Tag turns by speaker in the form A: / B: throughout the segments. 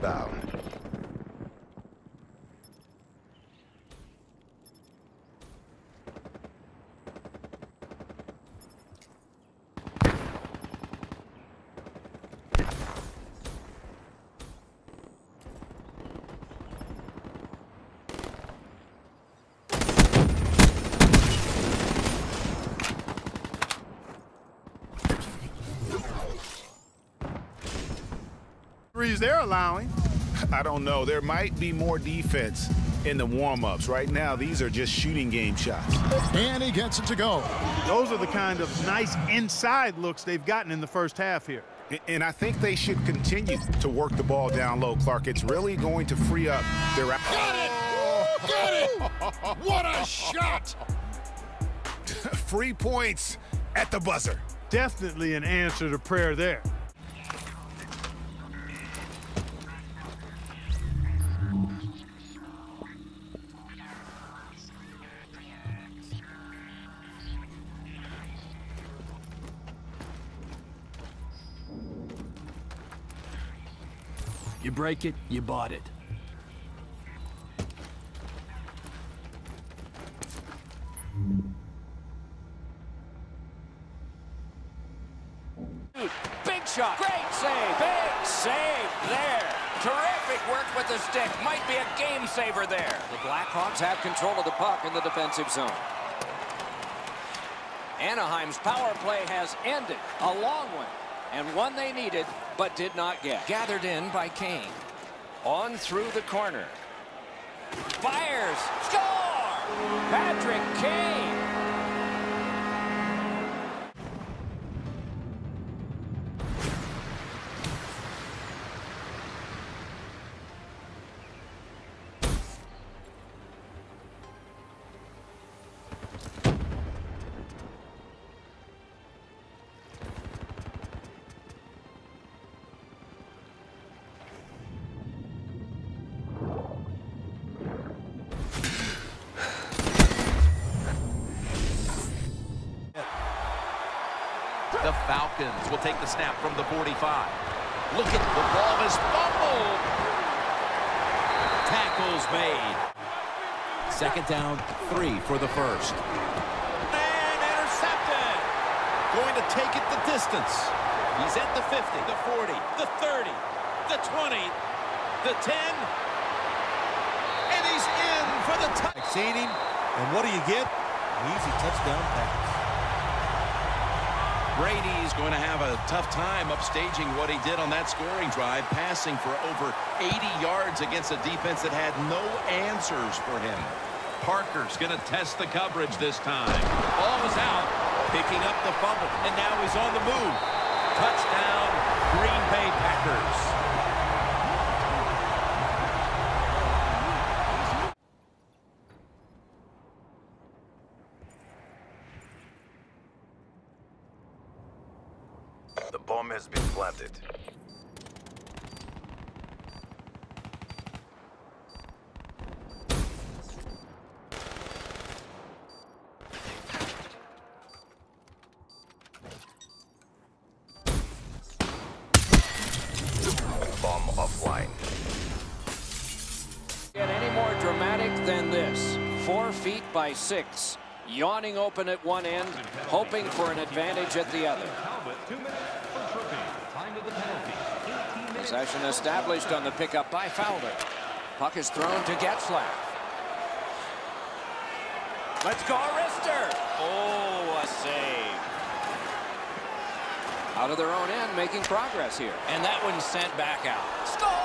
A: bow. Threes they're allowing.
B: I don't know. There might be more defense in the warm-ups. Right now, these are just shooting game shots.
C: And he gets it to go.
A: Those are the kind of nice inside looks they've gotten in the first half here.
B: And I think they should continue to work the ball down low, Clark. It's really going to free up their...
C: Got it! Got it! What a shot!
B: Free points at the buzzer.
A: Definitely an answer to prayer there.
D: You break it, you bought it.
E: Big shot. Great save. Big save there. Terrific work with the stick. Might be a game saver there. The Blackhawks have control of the puck in the defensive zone. Anaheim's power play has ended. A long one. And one they needed, but did not get. Gathered in by Kane. On through the corner. Fires. Score! Patrick Kane.
F: The Falcons will take the snap from the 45. Look at the ball is fumbled. Tackles made.
D: Second down, three for the first.
F: And intercepted. Going to take it the distance. He's at the 50, the 40, the 30, the 20, the 10. And he's in for the touchdown.
G: Him, and what do you get? An easy touchdown pass.
F: Brady's going to have a tough time upstaging what he did on that scoring drive, passing for over 80 yards against a defense that had no answers for him. Parker's going to test the coverage this time. Ball is out, picking up the fumble, and now he's on the move. Touchdown, Green Bay Packers.
H: Bomb has been planted. Bomb offline.
E: Get any more dramatic than this. Four feet by six. Yawning open at one end, hoping for an advantage at the other. Possession established on the pickup by Fowler. Puck is thrown to Getzlaff. Let's go, Rister! Oh, a save. Out of their own end, making progress here. And that one sent back out. Score!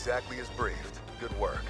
H: Exactly as briefed. Good work.